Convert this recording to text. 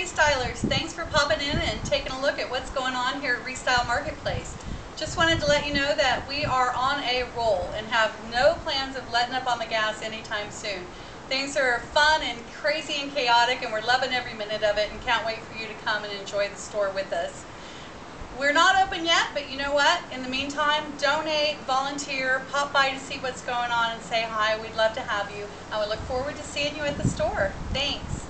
Restylers, thanks for popping in and taking a look at what's going on here at Restyle Marketplace. Just wanted to let you know that we are on a roll and have no plans of letting up on the gas anytime soon. Things are fun and crazy and chaotic and we're loving every minute of it and can't wait for you to come and enjoy the store with us. We're not open yet, but you know what? In the meantime, donate, volunteer, pop by to see what's going on and say hi. We'd love to have you. I would look forward to seeing you at the store. Thanks.